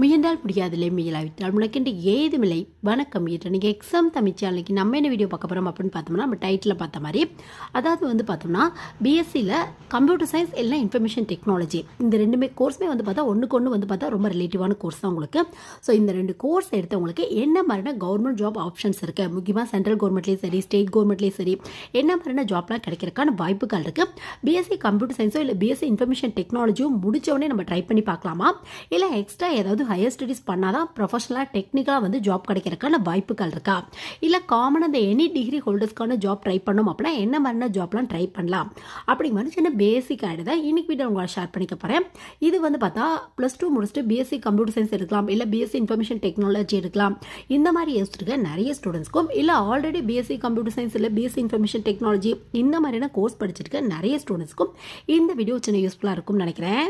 முயன்றால் முடியாதில்லை முயலாவிட்டால் முளைக்கின்ற ஏதுமில்லை. வணக்கம் இன்று நீங்கள் எக்ஸாம் தமிழ் சேனலுக்கு நம்ம என்ன வீடியோ பார்க்க போகிறோம் அப்படின்னு பார்த்தோம்னா நம்ம டைட்டில் பார்த்த மாதிரி அதாவது வந்து பார்த்தோம்னா பிஎஸ்சியில் கம்ப்யூட்டர் சயின்ஸ் எல்லாம் இன்ஃபர்மேஷன் டெக்னாலஜி இந்த ரெண்டுமே கோர்ஸுமே வந்து பார்த்தா ஒன்றுக்கு ஒன்று வந்து பார்த்தா ரொம்ப ரிலேட்டிவான கோர்ஸ் தான் உங்களுக்கு. ஸோ இந்த ரெண்டு கோர்ஸ் எடுத்தவங்களுக்கு என்ன மாதிரியான கவர்மெண்ட் ஜாப் ஆப்ஷன்ஸ் இருக்குது முக்கியமாக சென்ட்ரல் கவர்மெண்ட்லேயும் சரி ஸ்டேட் கவர்மெண்ட்லேயும் சரி என்ன மாதிரியான ஜாப்லாம் கிடைக்கிறதுக்கான வாய்ப்புகள் இருக்குது பிஎஸ்சி கம்ப்யூட்டர் சயின்ஸோ இல்லை பிஎஸ்சி இன்ஃபர்மேஷன் டெக்னாலஜியோ முடிச்சவொடனே நம்ம ட்ரை பண்ணி பார்க்கலாமா? இல்லை எக்ஸ்ட்ரா ஏதாவது ஹையர் ஸ்டடீஸ் பண்ணாதான் ப்ரொஃபஷனலாக டெக்னிக்கலாக வந்து ஜாப் கிடைக்கிறதுக்கான வாய்ப்புகள் இருக்கா? இல்லை காமனாக அந்த எனி டிகிரி ஹோல்டர்ஸ்க்கான ஜாப் ட்ரை பண்ணோம் அப்படின்னா என்ன மாதிரியான ஜாப்லாம் ட்ரை பண்ணலாம்? அப்படிங்கிற மாதிரி சின்ன பேசிக் ஆகிடு தான் இன்னைக்கு வீடியோ உங்களை ஷேர் பண்ணிக்க போகிறேன் இது வந்து பார்த்தா ப்ளஸ் டூ முடிச்சுட்டு பிஎஸ்சி கம்ப்யூட்டர் சயின்ஸ் எடுக்கலாம் இல்லை பிஎஸ்சி இன்ஃபர்மேஷன் டெக்னாலஜி எடுக்கலாம். இந்த மாதிரி யோசிச்சிருக்க நிறைய ஸ்டூடெண்ட்ஸ்க்கும் இல்லை ஆல்ரெடி பிஎஸ்சி கம்ப்யூட்டர் சயின்ஸ் இல்லை பிஎஸ்சி இன்ஃபர்மேஷன் டெக்னாலஜி இந்த மாதிரியான கோர்ஸ் படிச்சிருக்க நிறைய ஸ்டூடெண்ட்ஸ்க்கும் இந்த வீடியோ சின்ன யூஸ்ஃபுல்லாக இருக்கும்னு நினைக்கிறேன்.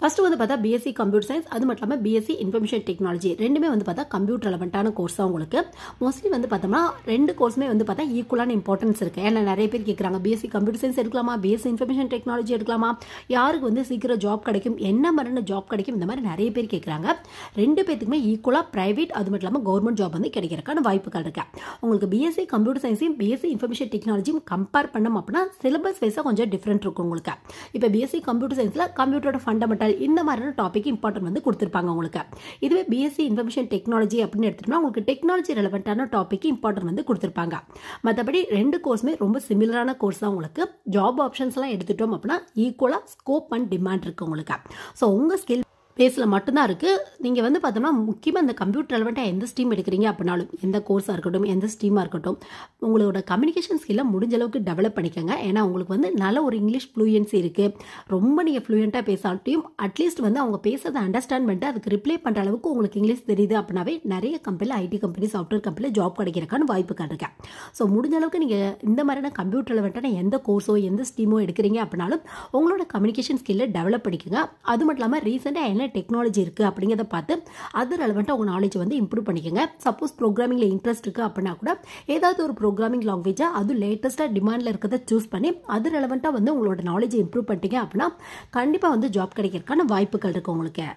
ஃபஸ்ட்டு வந்து பார்த்தா பிஎஸ்சி கம்ப்யூட்டர் சயின்ஸ் அது மட்டும் இல்லாமல் பிஎஸ்சி இன்ஃபர்மேஷன் டெக்னாலஜி ரெண்டுமே வந்து பார்த்தா கம்ப்யூட்டர் ரெலவெண்ட்டான கோர்ஸ் தான் உங்களுக்கு. மோஸ்ட்லி வந்து பார்த்தோம்னா ரெண்டு கோர்ஸுமே வந்து பார்த்தா ஈக்குவலான இம்பார்ட்டன்ஸ் இருக்குது ஏன்னா நிறைய பேர் கேட்குறாங்க பிஎஸ்சி கம்ப்யூட்டர் சயின்ஸ் எடுக்கலாமா? பிஎஸ்சி இன்ஃபர்மேஷன் டெக்னாலஜி எடுக்கலாமா? யாருக்கு வந்து சீக்கிரம் ஜாப் கிடைக்கும்? என்ன மாதிரியான ஜாப் கிடைக்கும்? இந்த மாதிரி நிறைய பேர் கேட்குறாங்க ரெண்டு பேத்துக்குமே ஈக்குவலாக ப்ரைவேட் அது மட்டும் இல்லாமல் கவர்மெண்ட் ஜாப் வந்து கிடைக்கிறதுக்கான வாய்ப்புகள் இருக்கு. உங்களுக்கு பிஎஸ்சி கம்ப்யூட்டர் சயின்ஸையும் பிஎஸ்சி இன்ஃபர்மேஷன் டெக்னாலஜியும் கம்பேர் பண்ணோம் அப்படின்னா சிலபஸ் வைஸாக கொஞ்சம் டிஃப்ரெண்ட் இருக்கும் உங்களுக்கு. இப்போ பிஎஸ்சி கம்ப்யூட்டர் சயின்ஸில் கம்ப்யூட்டரோட ஃபண்டமெண்டல் இந்த மாதிரியான டாபிக் இம்பார்ட்டன்ட் வந்து கொடுத்துருப்பாங்க உங்களுக்கு. இதுவே பிஎஸ்சி இன்ஃபர்மேஷன் டெக்னாலஜி அப்படின்னு எடுத்துட்டோம்னா உங்களுக்கு டெக்னாலஜி ரெலவெண்ட்டான டாபிக் இம்பார்ட்டன்ட் வந்து கொடுத்துருப்பாங்க. மற்றபடி ரெண்டு கோர்ஸுமே ரொம்ப சிமிலரான கோர்ஸ் தான் உங்களுக்கு. ஜாப் ஆப்ஷன்ஸ்லாம் எடுத்துட்டோம் அப்படின்னா ஈக்குவலாக ஸ்கோப் அண்ட் டிமாண்ட் இருக்குது உங்களுக்கு. ஸோ உங்கள் ஸ்கில் பிளேஸில் மட்டும்தான் இருக்குது நீங்கள் வந்து பார்த்தோம்னா முக்கியமாக இந்த கம்ப்யூட்டர் ரெலவெண்ட்டாக எந்த ஸ்ட்ரீம் எடுக்கிறீங்க அப்படின்னாலும் எந்த கோர்ஸாக இருக்கட்டும் எந்த ஸ்ட்ரீமாக இருக்கட்டும் உங்களோட கம்யூனிகேஷன் ஸ்கில்லை முடிஞ்ச அளவுக்கு டெவலப் பண்ணிக்கோங்க. ஏன்னா உங்களுக்கு வந்து நல்ல ஒரு இங்கிலீஷ் ஃப்ளூயன்சி இருக்குது ரொம்ப நீங்கள் ஃப்ளூயண்ட்டாக பேசாட்டியும் அட்லீஸ்ட் வந்து அவங்க பேசுறதை அண்டர்ஸ்டாண்ட் பண்ணிட்டு அதுக்கு ரிப்ளை பண்ணுற அளவுக்கு உங்களுக்கு இங்கிலீஷ் தெரியுது அப்படின்னாவே நிறைய கம்பெனியில் ஐடி கம்பெனி சாஃப்ட்வேர் கம்பெனியில் ஜாப் கிடைக்கிறக்கான வாய்ப்பு இருக்கேன் ஸோ முடிஞ்ச அளவுக்கு நீங்கள் இந்த மாதிரியான கம்ப்யூட்டர் ரெலவெண்ட்டான எந்த கோர்ஸோ எந்த ஸ்ட்ரீமோ எடுக்கிறீங்க அப்படின்னாலும் உங்களோட கம்யூனிகேஷன் ஸ்கில்லை டெவலப் பண்ணிக்கோங்க. அது மட்டும் இல்லாமல் ரீசெண்டாக என்ன டெக்னாலஜி இருக்குது அப்படிங்கிறத பார்த்து அது ரெலவெண்ட்டாக உங்கள் நாலேஜ் வந்து இம்ப்ரூவ் பண்ணிக்கோங்க. சப்போஸ் ப்ரோக்ராமிங்கில் இன்ட்ரெஸ்ட் இருக்குது அப்படின்னா கூட ஏதாவது ஒரு ப்ரோக்ராமிங் லாங்குவேஜாக அது லேட்டஸ்ட்டாக டிமாண்டில் இருக்கிறத சூஸ் பண்ணி அது ரெலவெண்ட்டாக வந்து உங்களோட நாலேஜை இம்ப்ரூவ் பண்ணிட்டீங்க அப்படின்னா கண்டிப்பாக வந்து ஜாப் கிடைக்கிறதுக்கான வாய்ப்புகள் இருக்குது உங்களுக்கு.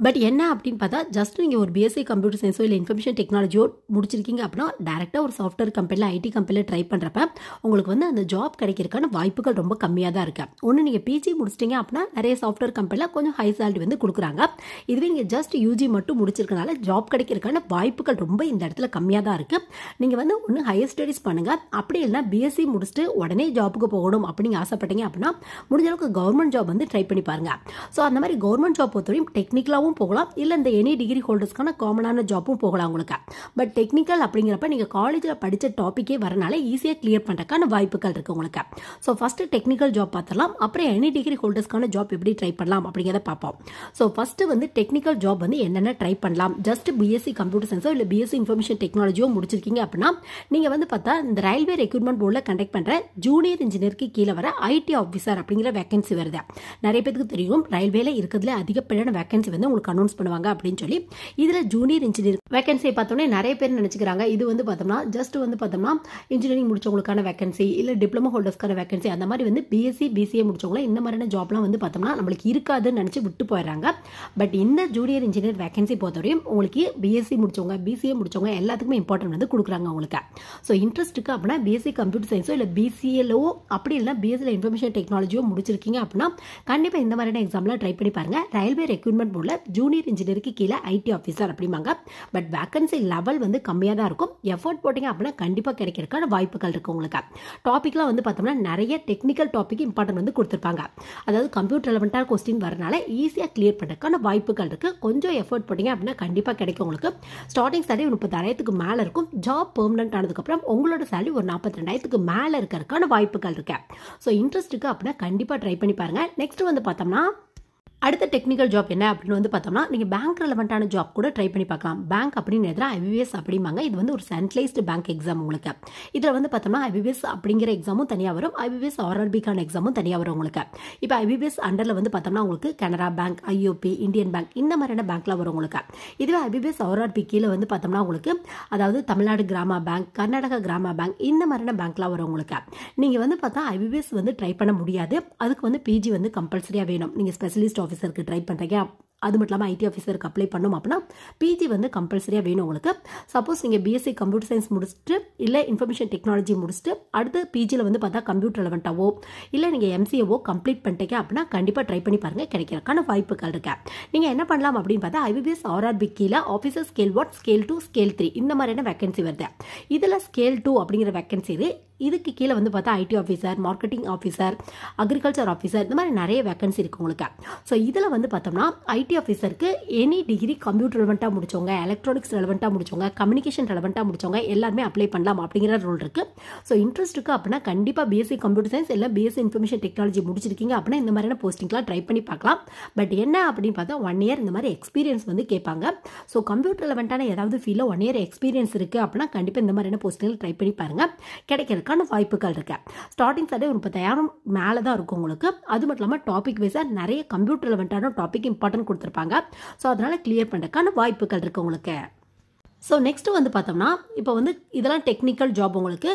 பட் என்ன அப்படின்னு பார்த்தா ஜஸ்ட் நீங்கள் ஒரு பிஎஸ்சி கம்ப்யூட்டர் சயின்ஸோ இல்லை இன்ஃபர்மேஷன் டெக்னாலஜியோ முடிச்சிருக்கீங்க அப்படின்னா டேரெக்டாக ஒரு சாஃப்ட்வேர் கம்பெனியில் ஐடி கம்பெனியில் ட்ரை பண்ணுறப்ப உங்களுக்கு வந்து அந்த ஜாப் கிடைக்கிறதுக்கான வாய்ப்புகள் ரொம்ப கம்மியாக தான் இருக்குது ஒன்று நீங்கள் பிஜி முடிச்சிட்டிங்க அப்படின்னா நிறைய சாஃப்ட்வேர் கம்பெனியில் கொஞ்சம் ஹை சேலரி வந்து கொடுக்குறாங்க. இதுவே நீங்கள் ஜஸ்ட் யூஜி மட்டும் முடிச்சிருக்கனால ஜாப் கிடைக்கிறதுக்கான வாய்ப்புகள் ரொம்ப இந்த இடத்துல கம்மியாக தான் இருக்குது நீங்கள் வந்து ஒன்று ஹையர் ஸ்டடீஸ் பண்ணுங்கள் அப்படி இல்லைனா பிஎஸ்சி முடிச்சுட்டு உடனே ஜாப்புக்கு போகணும் அப்படின்னு ஆசைப்பட்டீங்க அப்படின்னா முடிஞ்ச அளவுக்கு கவர்மெண்ட் ஜாப் வந்து ட்ரை பண்ணி பாருங்கள் ஸோ அந்த மாதிரி கவர்மெண்ட் ஜாப் பொறுத்தவரையும் டெக்னிக்கலாகவும் ஜாப்பும் போகலாம். இல்லை இந்த எனி டிகிரி ஹோல்டர்ஸ்க்கான காமனான ஜாப்பும் போகலாம் உங்களுக்கு. பட் டெக்னிக்கல் அப்படிங்கிறப்ப நீங்கள் காலேஜில் படித்த டாப்பிக்கே வரனால ஈஸியாக கிளியர் பண்ணுறதுக்கான வாய்ப்புகள் இருக்குது உங்களுக்கு. ஸோ ஃபஸ்ட்டு டெக்னிக்கல் ஜாப் பார்த்துடலாம் அப்புறம் எனி டிகிரி ஹோல்டர்ஸ்க்கான ஜாப் எப்படி ட்ரை பண்ணலாம் அப்படிங்கிறத பார்ப்போம். ஸோ ஃபஸ்ட்டு வந்து டெக்னிக்கல் ஜாப் வந்து என்னென்ன ட்ரை பண்ணலாம்? ஜஸ்ட் பிஎஸ்சி கம்ப்யூட்டர் சயின்ஸோ இல்லை பிஎஸ்சி இன்ஃபர்மேஷன் டெக்னாலஜியோ முடிச்சிருக்கீங்க அப்படின்னா நீங்கள் வந்து பார்த்தா இந்த ரயில்வே ரெக்ரூட்மெண்ட் போர்டில் கண்டக்ட் பண்ணுற ஜூனியர் இன்ஜினியருக்கு கீழே வர ஐடி ஆஃபீஸர் அப்படிங்கிற வேகன்சி வருது. நிறைய பேருக்கு தெரியும் ரயில்வேல இருக்கிறதுல அதிகப்படியான வேகன்சி வந்து உங்களுக்கு அனௌன்ஸ் பண்ணுவாங்க அப்படின்னு சொல்லி இதில் ஜூனியர் இன்ஜினியர் வேகன்சியை பார்த்தோன்னே நிறைய பேர் நினச்சிக்கிறாங்க. இது வந்து பார்த்தோம்னா ஜஸ்ட் வந்து பார்த்தோம்னா இன்ஜினியரிங் முடிச்சவங்களுக்கான வேகன்சி இல்லை டிப்ளமோ ஹோல்டர்ஸ்க்கான வேகன்சி அந்த மாதிரி வந்து பிஎஸ்சி பிசிஏ முடிச்சவங்கள இந்த மாதிரியான ஜாப்லாம் வந்து பார்த்தோம்னா நம்மளுக்கு இருக்காதுன்னு நினச்சி விட்டு போயிடுறாங்க. பட் இந்த ஜூனியர் இன்ஜினியர் வேகன்சி பொறுத்தவரையும் உங்களுக்கு பிஎஸ்சி முடிச்சவங்க பிசிஏ முடிச்சவங்க எல்லாத்துக்குமே இம்பார்ட்டன்ட் வந்து கொடுக்குறாங்க உங்களுக்கு ஸோ இன்ட்ரெஸ்ட் இருக்குது அப்படின்னா பிஎஸ்சி கம்ப்யூட்டர் சயின்ஸோ இல்லை பிசிஏலோ அப்படி இல்லைனா பிஎஸ்சியில் இன்ஃபர்மேஷன் டெக்னாலஜியோ முடிச்சிருக்கீங்க அப்படின்னா கண்டிப்பாக இந்த மாதிரியான எக்ஸாம்லாம் ட்ரை பண்ணி பாருங்க. ரயில்வே ரெக்ரூட்மெண்ட் போர்டில் ஜூனியர் இன்ஜினியருக்கு கீழே ஐடி ஆஃபீஸர் அப்படிம்பாங்க. பட் வேகன்சி லெவல் வந்து கம்மியாக தான் இருக்கும். எஃபோர்ட் போட்டிங்க அப்படின்னா கண்டிப்பாக கிடைக்கிறதுக்கான வாய்ப்புகள் இருக்குது உங்களுக்கு. டாப்பிக்லாம் வந்து பார்த்தோம்னா நிறைய டெக்னிக்கல் டாபிக் இம்பார்ட்டன்ட் வந்து கொடுத்துருப்பாங்க. அதாவது கம்ப்யூட்டர் ரெலவெண்ட்டாக கொஸ்டின் வரனால ஈஸியாக கிளியர் பண்ணுறதுக்கான வாய்ப்புகள் இருக்குது கொஞ்சம் எஃபோர்ட் போட்டிங்க அப்படின்னா கண்டிப்பாக கிடைக்கும் உங்களுக்கு. ஸ்டார்டிங் சேலரி முப்பத்தாயிரத்துக்கு மேலே இருக்கும். ஜாப் பெர்மனன்ட் ஆனதுக்கப்புறம் உங்களோட சேலரி ஒரு நாற்பத்தி ரெண்டாயிரத்துக்கு மேலே இருக்கிறதுக்கான வாய்ப்புகள் இருக்கு. ஸோ இன்ட்ரெஸ்ட் இருக்குது அப்படின்னா கண்டிப்பாக ட்ரை பண்ணி பாருங்கள் நெக்ஸ்ட் வந்து பார்த்தோம்னா அடுத்த டெக்னிக்கல் ஜாப் என்ன அப்படின்னு வந்து பார்த்தோம்னா நீங்கள் பேங்க் ரெலவெண்ட்டான ஜாப் கூட ட்ரை பண்ணி பார்க்கலாம். பேங்க் அப்படின்னு எதிராக ஐபிஎஸ் அப்படிம்பாங்க. இது வந்து ஒரு சென்ட்ரலைஸ்டு பேங்க் எக்ஸாம் உங்களுக்கு. இதில் வந்து பார்த்தோம்னா ஐபிஎஸ் அப்படிங்கிற எக்ஸாமும் தனியாக வரும். ஐபிஎஸ் ஆர்ஆர்பிக்கான எக்ஸாமும் தனியாக வரும் உங்களுக்கு. இப்போ ஐபிபிஎஸ் அண்டரில் வந்து பார்த்தோம்னா உங்களுக்கு Canara bank IOB Indian bank இந்த மாதிரியான பேங்க்லாம் வரும் உங்களுக்கு. இதுவே ஐபிபிஎஸ் ஆர்ஆர்பி கீழே வந்து பார்த்தோம்னா உங்களுக்கு அதாவது தமிழ்நாடு கிராம பேங்க் கர்நாடகா கிராம பேங்க் இந்த மாதிரியான பேங்க்லாம் வரும் உங்களுக்கு. நீங்கள் வந்து பார்த்தா ஐபிபிஎஸ் வந்து ட்ரை பண்ண முடியாது. அதுக்கு வந்து பிஜி வந்து கம்பல்சரியாக வேணும். நீங்கள் ஸ்பெஷலிஸ்ட் ஆஃபீஸருக்கு ட்ரை பண்ணுறீங்க அது மட்டும் இல்லாமல் ஐடி ஆஃபீஸருக்கு அப்ளை பண்ணோம் அப்படின்னா பிஜி வந்து கம்பல்சரியாக வேணும் உங்களுக்கு. சப்போஸ் நீங்கள் பிஎஸ்சி கம்ப்யூட்டர் சயின்ஸ் முடிச்சுட்டு இல்லை இன்ஃபர்மேஷன் டெக்னாலஜி முடிச்சுட்டு அடுத்து பிஜியில் வந்து பார்த்தா கம்ப்யூட்டர் ரெலவெண்ட்டாவோ இல்லை நீங்கள் எம்சிஏவோ கம்ப்ளீட் பண்ணிட்டீங்க அப்படின்னா கண்டிப்பாக ட்ரை பண்ணி பாருங்கள் கிடைக்கிறக்கான வாய்ப்புகள் இருக்கு. நீங்கள் என்ன பண்ணலாம் அப்படின்னு பார்த்தா ஐபிபிஎஸ் ஆர்ஆர்பி கீழே officer scale one scale two scale three இந்த மாதிரியான வேகன்சி வருது. இதில் ஸ்கேல் டூ அப்படிங்கிற வேகன்சி இதுக்கு கீழே வந்து பார்த்தா IT officer marketing officer agriculture officer இந்த மாதிரி நிறைய வேகன்சி இருக்குது உங்களுக்கு. ஸோ இதில் வந்து பார்த்தோம்னா ஐடி ஆஃபீஸருக்கு எனி டிகிரி கம்ப்யூட்டர் ரெலவெண்ட்டாக முடிச்சவங்க எலக்ட்ரானிக்ஸ் ரெலவெண்ட்டாக முடிச்சவங்க கம்யூனிகேஷன் ரெலவெண்ட்டாக முடிச்சவங்க எல்லாருமே அப்ளை பண்ணலாம் அப்படிங்கிற ரூல் இருக்குது ஸோ இன்ட்ரெஸ்ட் இருக்குது அப்படின்னா கண்டிப்பாக பிஎஸ்சி கம்ப்யூட்டர் சயின்ஸ் இல்லை பிஎஸ்சி இன்ஃபர்மேஷன் டெக்னாலஜி முடிச்சிருக்கீங்க அப்படின்னா இந்த மாதிரியான போஸ்டிங்லாம் ட்ரை பண்ணி பார்க்கலாம். பட் என்ன அப்படின்னு பார்த்தா ஒன் இயர் இந்த மாதிரி எக்ஸ்பீரியன்ஸ் வந்து கேட்பாங்க. ஸோ கம்ப்யூட்டர் ரெலவெண்ட்டான ஏதாவது ஃபீல்டில் ஒன் இயர் எக்ஸ்பீரியன்ஸ் இருக்குது அப்படின்னா கண்டிப்பாக இந்த மாதிரியான போஸ்டிங்கில் ட்ரை பண்ணி பாருங்கள் கிடைக்கிறது பண்ணுறதுக்கான வாய்ப்புகள் இருக்குது ஸ்டார்டிங் சார்டே ஒரு முப்பத்தாயிரம் மேலே தான் இருக்கும் உங்களுக்கு. அது மட்டும் இல்லாமல் டாபிக் வைஸாக நிறைய கம்ப்யூட்டர் ரெலவெண்ட்டான டாபிக் இம்பார்ட்டன்ட் கொடுத்துருப்பாங்க. ஸோ அதனால் கிளியர் பண்ணுறதுக்கான வாய்ப்புகள் இருக்குது உங்களுக்கு. ஸோ நெக்ஸ்ட் வந்து பார்த்தோம்னா இப்போ வந்து இதெல்லாம் டெக்னிக்கல் ஜாப் உங்களுக்கு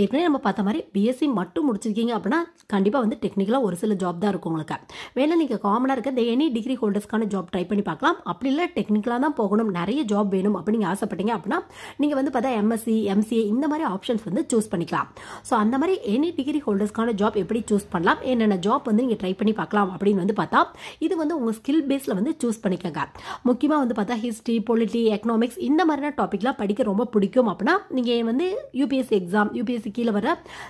ஏற்கனவே நம்ம பார்த்த மாதிரி பிஎஸ்சி மட்டும் முடிச்சிருக்கீங்க அப்படின்னா கண்டிப்பாக வந்து டெக்னிக்கலாக ஒரு சில ஜாப் தான் இருக்கும் உங்களுக்கு. வேலை நீங்கள் காமனாக இருக்க இந்த எனி டிகிரி ஹோல்டர்ஸ்க்கான ஜாப் ட்ரை பண்ணி பார்க்கலாம். அப்படி இல்லை டெக்னிக்கலாக தான் போகணும். நிறைய ஜாப் வேணும் அப்படின்னு ஆசைப்பட்டீங்க அப்படின்னா நீங்கள் வந்து பார்த்தா எம்எஸ்சி எம்சிஏ இந்த மாதிரி ஆப்ஷன்ஸ் வந்து சூஸ் பண்ணிக்கலாம். ஸோ அந்த மாதிரி எனி டிகிரி ஹோல்டர்ஸ்க்கான ஜாப் எப்படி சூஸ் பண்ணலாம்? என்னென்ன ஜாப் வந்து நீங்கள் ட்ரை பண்ணி பார்க்கலாம் அப்படின்னு வந்து பார்த்தா இது வந்து உங்கள் ஸ்கில் பேஸில் வந்து சூஸ் பண்ணிக்கோங்க. முக்கியமாக வந்து பார்த்தா ஹிஸ்ட்ரி பொலிட்டி எக்கனாமிக்ஸ் இந்த மாதிரியான டாப்பிக்லாம் படிக்க ரொம்ப பிடிக்கும் அப்படின்னா நீங்கள் வந்து யூபிஎஸ்சி எக்ஸாம் யூபிஎஸ்சி டிஎன்பிசி கீழே வர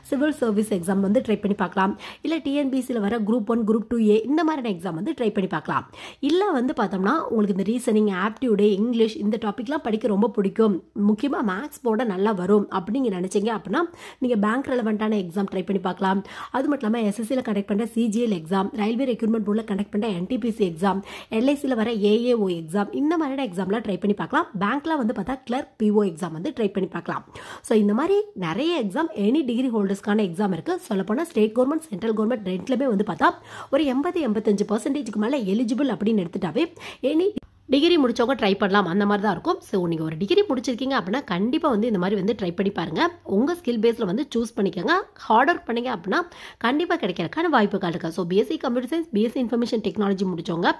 சிவில் சர்வீஸ் எக்ஸாம் வந்து ட்ரை பண்ணி பார்க்கலாம். இல்லை டிஎன்பிசியில் வர group one group two A இந்த மாதிரியான எக்ஸாம் வந்து ட்ரை பண்ணி பார்க்கலாம். இல்லை வந்து பார்த்தோம்னா உங்களுக்கு இந்த ரீசனிங் ஆப்டியூடு இங்கிலீஷ் இந்த டாப்பிக்லாம் படிக்க ரொம்ப பிடிக்கும். முக்கியமாக மேக்ஸ் போட நல்லா வரும் அப்படிங்க நினச்சிங்க அப்படின்னா நீங்கள் பேங்க் ரெலவெண்ட்டான எக்ஸாம் ட்ரை பண்ணி பார்க்கலாம். அது மட்டும் இல்லாமல் எஸ்எஸ்சியில் கண்டக்ட் பண்ணுற சிஜிஎல் எக்ஸாம் ரயில்வே ரெக்ரூட்மெண்ட் போர்டில் கண்டக்ட் பண்ணுற என்டிபிசி எக்ஸாம் எல்ஐசியில் வர ஏஏஓ எக்ஸாம் இந்த மாதிரியான எக்ஸாம்லாம் ட்ரை பண்ணி பார்க்கலாம். பேங்க்கில் வந்து பார்த்தா கிளர்க் பிஓ எக்ஸாம் வந்து ட்ரை பண்ணி பார்க்கலாம். ஸோ இந்த மாதிரி நிறைய எக்ஸாம் எனி டிகிரி ஹோல்டர்ஸ்க்கான எக்ஸாம் இருக்கு. சொல்லப்போனால் ஸ்டேட் கவர்மெண்ட் சென்ட்ரல் கவர்மெண்ட் ரெண்டுலேயுமே வந்து பார்த்தா ஒரு எண்பது எண்பத்தஞ்சு பர்சன்டேஜ்க்கு மேலே எலிஜிபிள் அப்படின்னு எடுத்துட்டாவே எனி டிகிரி முடித்தவங்க ட்ரை பண்ணலாம். அந்த மாதிரி தான் இருக்கும். ஸோ நீங்கள் ஒரு டிகிரி முடிச்சிருக்கீங்க அப்படின்னா கண்டிப்பாக வந்து இந்த மாதிரி வந்து ட்ரை பண்ணி பாருங்கள் உங்கள் ஸ்கில் பேஸில் வந்து சூஸ் பண்ணிக்கோங்க. ஹார்ட் ஒர்க் பண்ணிங்க அப்படின்னா கண்டிப்பாக கிடைக்கிறதுக்கான வாய்ப்புகள் இருக்குது so BSc computer science BSc information technology முடித்தவங்க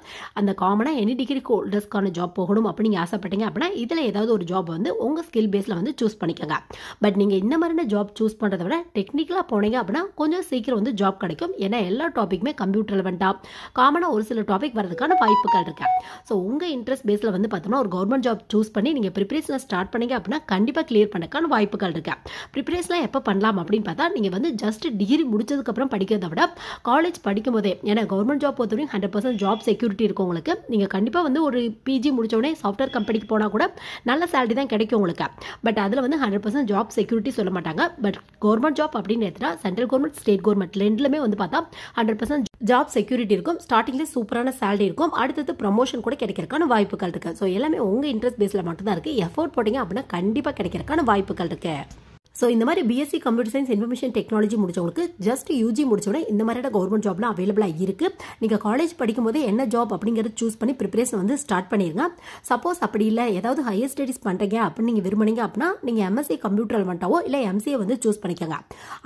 அந்த காமனாக எனி டிகிரி ஹோல்டர்ஸ்க்கான ஜாப் போகணும் அப்படின்னு ஆசைப்பட்டீங்க அப்படின்னா இதில் ஏதாவது ஒரு ஜாப் வந்து உங்கள் ஸ்கில் பேஸில் வந்து சூஸ் பண்ணிக்கோங்க. பட் நீங்கள் இந்த மாதிரியான ஜாப் சூஸ் பண்ணுறத விட டெக்னிக்கலாக போனீங்க அப்படின்னா கொஞ்சம் சீக்கிரம் வந்து ஜாப் கிடைக்கும். ஏன்னா எல்லா டாப்பிக்குமே கம்ப்யூட்டர் ரெலவெண்ட்டாக காமனாக ஒரு சில டாபிக் வரதுக்கான வாய்ப்புகள் இருக்குது ஸோ உங்கள் இன்ட்ரெஸ்ட் பேஸில் வந்து பார்த்தோம்னா ஒரு கவர்மெண்ட் ஜாப் சூஸ் பண்ணி நீங்கள் ப்ரிப்பரேஷனை ஸ்டார்ட் பண்ணீங்க அப்படின்னா கண்டிப்பாக கிளியர் பண்ணக்கான வாய்ப்புகள் இருக்கு. ப்ரிப்பரேஷன்லாம் எப்போ பண்ணலாம் அப்படின்னு பார்த்தா நீங்கள் வந்து ஜஸ்ட் டிகிரி முடிச்சதுக்கப்புறம் படிக்கிறத விட காலேஜ் படிக்கும் போதே ஏன்னா கவர்மெண்ட் ஜாப் பொறுத்தவரைக்கும் ஹண்ட்ரட் பர்சன்ட் ஜாப் செக்யூரிட்டி இருக்கும் உங்களுக்கு. நீங்கள் கண்டிப்பாக வந்து ஒரு பிஜி முடிச்ச உடனே சாஃப்ட்வேர் கம்பெனிக்கு போனால் கூட நல்ல சேலரி தான் கிடைக்கும் உங்களுக்கு. பட் அதில் வந்து ஹண்ட்ரட் பர்சன்ட் ஜாப் செக்யூரிட்டி சொல்ல மாட்டாங்க. பட் கவர்மெண்ட் ஜாப் அப்படின்னு எடுத்துட்டா சென்ட்ரல் கவர்மெண்ட் ஸ்டேட் கவர்மெண்ட் ரெண்டுலுமே வந்து பார்த்தா ஹண்ட்ரட் பர்சன்ட் ஜாப் செக்யூரிட்டி இருக்கும் ஸ்டார்டிங்ல சூப்பரான சேலரி இருக்கும் அடுத்தது ப்ரமோஷன் கூட கிடைக்கிறதுக்கான வாய்ப்புகள் இருக்கு. ஸோ எல்லாமே உங்கள் இன்ட்ரெஸ்ட் பேஸில் மட்டும் தான் இருக்குது எஃபோர்ட் போட்டிங்க அப்படின்னா கண்டிப்பாக கிடைக்கிறதுக்கான வாய்ப்புகள் இருக்கு. ஸோ இந்த மாதிரி BSc computer science information technology முடிச்சவங்களுக்கு just UG முடிச்சோடனே இந்த மாதிரியான கவர்மெண்ட் ஜாப்லாம் அவைலபிளாக இருக்கு. நீங்கள் காலேஜ் படிக்கும் போது என்ன ஜாப் அப்படிங்கிறத சூஸ் பண்ணி ப்ரிப்பரேஷன் வந்து ஸ்டார்ட் பண்ணிருங்க. சப்போஸ் அப்படி இல்லை ஏதாவது ஹையர் ஸ்டடீஸ் பண்ணுறீங்க அப்படின்னு நீங்கள் விரும்புனீங்க அப்படின்னா நீங்கள் எம்எஸ்சி கம்ப்யூட்டர் எலமெண்ட்டாவோ இல்லை எம்சிஏ வந்து சூஸ் பண்ணிக்கோங்க.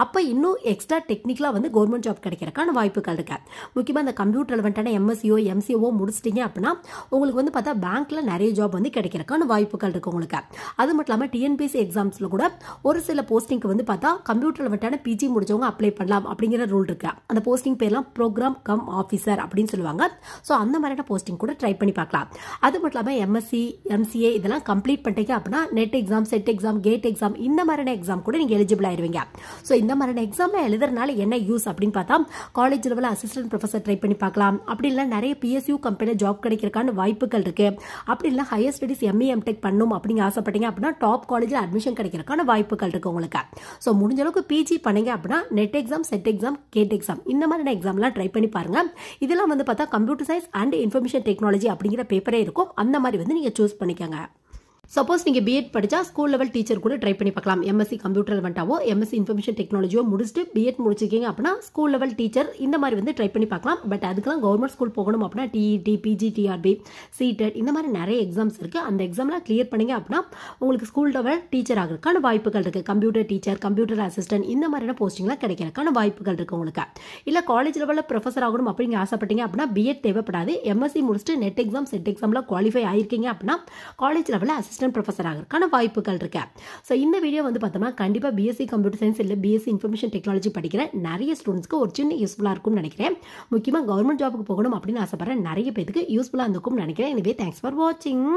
அப்போ இன்னும் எக்ஸ்ட்ரா டெக்னிக்கலாக வந்து கவர்மெண்ட் ஜாப் கிடைக்கிறக்கான வாய்ப்புகள் இருக்கு. முக்கியமாக இந்த கம்ப்யூட்டர் எலமெண்ட்டான எம்எஸ்சியோ எம்சிஓ முடிச்சிட்டிங்க அப்படின்னா உங்களுக்கு வந்து பார்த்தா பேங்க்ல நிறைய ஜாப் வந்து கிடைக்கிறக்கான வாய்ப்புகள் இருக்கு உங்களுக்கு. அது மட்டும் இல்லாமல் டிஎன்பிசி எக்ஸாம்ஸில் கூட ஒரு சில போஸ்டிங்க்கு வந்து பார்த்தா கம்ப்யூட்டர் ரிலேட்டான பிஜி முடிச்சவங்க அப்ளை பண்ணலாம் அப்படிங்கிற ரூல் இருக்கு. அந்த போஸ்டிங் பேர்லாம் ப்ரோக்ராம் கம் ஆஃபீஸர் அப்படின்னு சொல்லுவாங்க. ஸோ அந்த மாதிரியான போஸ்டிங் கூட ட்ரை பண்ணி பார்க்கலாம். அது மட்டும் இல்லாமல் எம்எஸ்சி எம்சிஏ இதெல்லாம் கம்ப்ளீட் பண்ணிட்டீங்க அப்படின்னா NET exam SET exam GATE exam இந்த மாதிரியான எக்ஸாம் கூட நீங்கள் எலிஜிபிள் ஆயிருவீங்க. ஸோ இந்த மாதிரியான எக்ஸாம் எழுதுறதுனால என்ன யூஸ் அப்படின்னு பார்த்தா காலேஜ் லெவலில் அசிஸ்டன்ட் ப்ரொஃபஸர் ட்ரை பண்ணி பார்க்கலாம். அப்படி இல்லை நிறைய பிஎஸ்யூ கம்பெனியில் ஜாப் கிடைக்கிறதுக்கான வாய்ப்புகள் இருக்கு. அப்படி இல்லை ஹையர் ஸ்டடிஸ் எம்ஏ எம்டெக் பண்ணும் அப்படிங்க ஆசைப்பட்டீங்க அப்படின்னா டாப் காலேஜில் அட்மிஷன் கிடைக்கிறதுக்கான வாய்ப்புகள் இருக்கு. உங்களுக்கு. ஸோ முடிஞ்ச அளவுக்கு பிஜி பண்ணீங்க அப்படின்னா NET exam SET exam GATE exam இந்த மாதிரியான எக்ஸாம்லாம் ட்ரை பண்ணி பாருங்க. இதெல்லாம் வந்து பார்த்தா computer science and information technology அப்படிங்கிற பேப்பரே இருக்கும். அந்த மாதிரி வந்து நீங்கள் சூஸ் பண்ணிக்கோங்க. சப்போஸ் நீங்கள் பிஎட் படித்தா ஸ்கூல் லெவல் டீச்சர் கூட ட்ரை பண்ணி பார்க்கலாம். எம்எஸ்சி கம்ப்யூட்டர் வந்துட்டாவோ எம்எஸ்சி இன்ஃபர்மேஷன் டெக்னாலஜியோ முடிச்சுட்டு பிஎட் முடிச்சிருக்கீங்க அப்படின்னா ஸ்கூல் லெவல் டீச்சர் இந்த மாதிரி வந்து ட்ரை பண்ணி பார்க்கலாம். பட் அதுக்கெல்லாம் கவர்மெண்ட் ஸ்கூல் போகணும் அப்படின்னா டிஇடி பிஜி டிஆர்பி சிடெட் இந்த மாதிரி நிறைய எக்ஸாம்ஸ் இருக்குது அந்த எக்ஸாம்லாம் கிளியர் பண்ணீங்க அப்படின்னா உங்களுக்கு ஸ்கூல் லெவல் டீச்சர் ஆகிறதுக்கான வாய்ப்புகள் இருக்குது கம்ப்யூட்டர் டீச்சர் கம்ப்யூட்டர் அசிஸ்டன்ட் இந்த மாதிரியான போஸ்டிங்லாம் கிடைக்கிறதுக்கான வாய்ப்புகள் இருக்குது உங்களுக்கு. இல்லை காலேஜ் லெவலில் ப்ரொஃபஸர் ஆகணும் அப்படிங்க ஆசைப்பட்டீங்க அப்படின்னா பிஎட் தேவைப்படாது. எம்எஸ்சி முடிச்சுட்டு நெட் எக்ஸாம் செட் எக்ஸாம்லாம் குவாலிஃபை ஆயிருக்கீங்க அப்படின்னா காலேஜ் லெவலில் அசிஸ்டன்ட் ப்ரொஃபஸர் ஆகிறதுக்கான வாய்ப்புகள் இருக்கு. ஸோ இந்த வீடியோ வந்து பார்த்தோம்னா கண்டிப்பாக பிஎஸ்சி கம்ப்யூட்டர் சயின்ஸ் இல்லை பிஎஸ்சி இன்ஃபர்மேஷன் டெக்னாலஜி படிக்கிற நிறைய ஸ்டூடெண்ட்ஸ்க்கு ஒரு சின்ன யூஸ்ஃபுல்லாக இருக்கும்னு நினைக்கிறேன். முக்கியமாக கவர்மெண்ட் ஜாபுக்கு போகணும் அப்படின்னு ஆசைப்படுற நிறைய பேருக்கு யூஸ்ஃபுல்லாக இருந்திருக்கும்னு நினைக்கிறேன். எனவே தேங்க்ஸ் ஃபார் வாட்சிங்